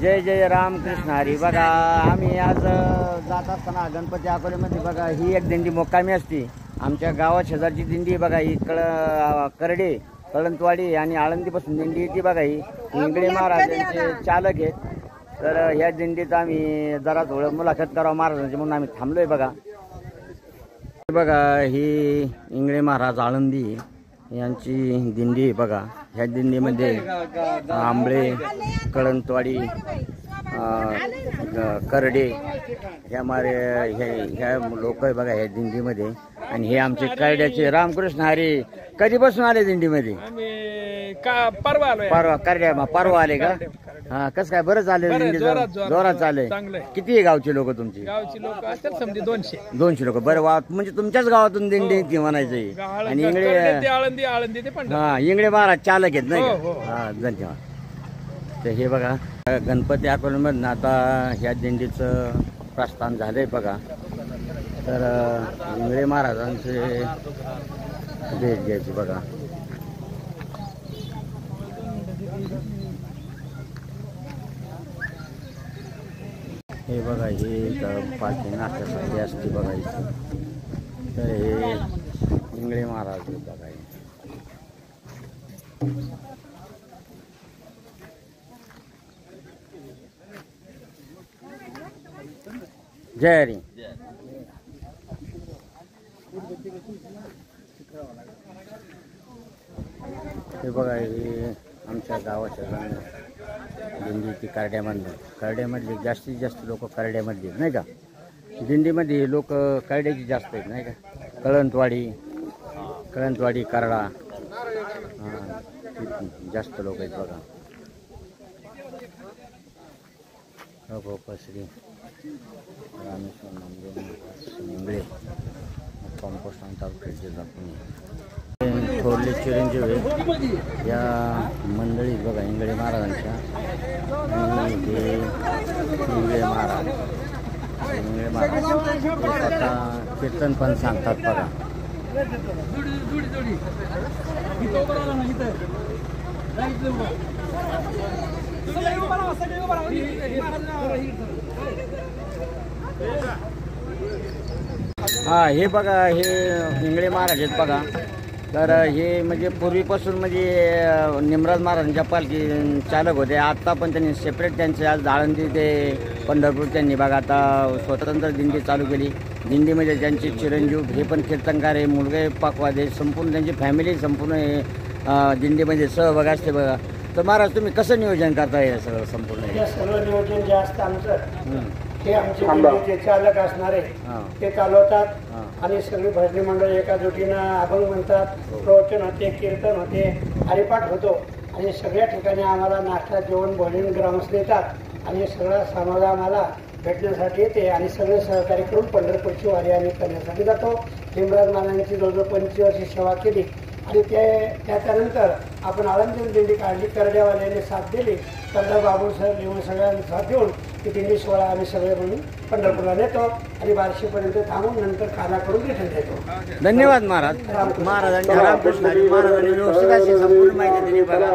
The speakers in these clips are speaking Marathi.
जय जय राम कृष्ण हरी बघा. आम्ही आज जात असताना गणपती अकोल्यामध्ये बघा ही एक दिंडी मोकामी असते. आमच्या गावात शेजारची दिंडी बघा ही कळ करडे कळंतवाडी आणि आळंदीपासून दिंडी येते बघा ही. इंगळे महाराजांचे चालक आहेत. तर ह्या दिंडीचा आम्ही जरा थोडं मुलाखत करावं महाराजांची म्हणून आम्ही थांबलोय बघा. हे बघा ही इंगळे महाराज आळंदी. यांची दिंडी आहे बघा. ह्या दिंडीमध्ये आंबळे कळंतवाडी करडे ह्या मारे हे ह्या लोक आहे बघा ह्या दिंडीमध्ये. आणि हे आमचे करड्याचे रामकृष्ण हरी कधीपासून आले दिंडीमध्ये? परवा परवा करड्या परवा आले का? हा कसं काय बरं, दिंडी जोरात, जोरात. जोरात चालले चांगलं आहे. किती आहे गावचे लोक तुमची गावची लोक असतात समजे दोनशे दोनशे लोक बरं वा म्हणजे तुमच्याच गावातून दिंडी ती म्हणायचं आहे. आळंदी आणि ते इंगळे आळंदी आळंदी ते हा इंगळे महाराज चालक आहेत नाही हो, का? हो. हा धन्यवाद तर हे बघा गणपती अकोल्यामधनं आता ह्या दिंडीचं प्रस्थान झालंय बघा तर अं, इंगळे महाराजांचे भेट घ्यायची बघा हे बघा हे पाठी पालखी नाश्त्यासाठी असते बघा इथं. तर हे इंगळे महाराज बघा हे. जय हरी. हे बघा हे आमच्या गावाच्या दिंडी ती करड्यामधनं करड्यामधले जास्तीत जास्त लोक करड्यामध्ये आहेत, नाही का? दिंडीमध्ये लोक करड्याची जास्त आहेत नाही का? कळंतवाडी कळंतवाडी करडा. हां जास्त लोक आहेत बघा. श्री पसरी. रामेश्वर नामदेव कॉम्पोस्ट आणि तालुक्याचे दाखवून थोरले चिरंजीव आहे या मंडळीत बघा इंगळे महाराजांच्या आणि इंगळे महाराज. इंगळे महाराज. हे कीर्तन पण सांगतात बघा. हा हे बघा हे इंगळे महाराज आहेत बघा. तर हे म्हणजे पूर्वीपासून म्हणजे निमराज महाराजांच्या पालखी चालक होते. आत्ता पण त्यांनी सेपरेट त्यांचे आज आळंदी ते पंढरपूर त्यांनी बघा आता स्वतंत्र दिंडी चालू केली. दिंडीमध्ये त्यांचे चिरंजीव हे पण कीर्तनकार आहे मुलगे पाकवाद संपूर्ण त्यांची फॅमिली संपूर्ण हे, दिंडीमध्ये सहभाग असते बघा. तर महाराज तुम्ही कसं नियोजन करता हे सगळं संपूर्ण? सर्व नियोजन जे असतं आमचं हं. हे आमचे दिल्लीचे चालक असणारे हां. ते चालवतात हां. आणि सगळी भजनी मंडळ एका जोटीनं अभंग म्हणतात प्रवचन होते कीर्तन होते हरिपाठ होतो. आणि सगळ्या ठिकाणी आम्हाला नाश्ता जेवण भोजन ग्रामस्थ देतात. आणि सगळा समाज आम्हाला भेटण्यासाठी येते आणि सगळे सहकार्य करून पंढरपूरची वारी आम्ही करण्यासाठी जातो. भीमराज महाराजांची जवळजवळ पंचवीस वर्षी सेवा केली. आणि ते त्याच्यानंतर आपण आळंदी दिंडी काढली करड्यावाल्याने साथ दिली. कर्जा बाबू सर येऊन सगळ्यांनी साथ देऊन ती दिंडी सोहळा आम्ही सगळे म्हणून पंढरपूरला नेतो आणि बार्शीपर्यंत थांबून नंतर काना करून रिटर्न देतो धन्यवाद महाराज. महाराजांनी महाराजांनी व्यवस्थित अशी संपूर्ण माहिती दिली बघा.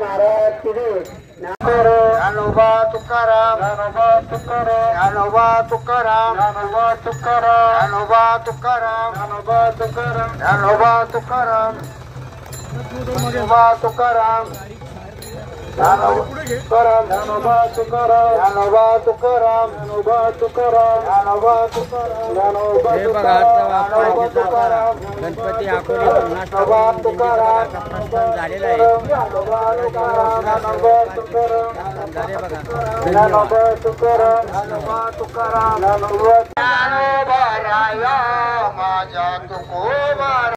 महाराज ज्ञानोबा तुकाराम. ज्ञानोबा तुकाराम. ज्ञानोबा तुकाराम. ज्ञानोबा तुकाराम. ज्ञानोबा तुकाराम. ज्ञानोबा तुकाराम. ज्ञानोबा तुकाराम. ज्ञानोबा तुकाराम. तुकाराम ज्ञानोबा तुकाराम ज्ञानोबा तुकाराम ज्ञानोबा तुकाराम ज्ञानोबा तुकाराम ज्ञानोबा तुकाराम गणपती अकोले ज्ञानोबा तुकाराम झालेला आहे ज्ञानोबा तुकाराम ज्ञानोबा तुकाराम ज्ञानोबा माझ्या तुकोबा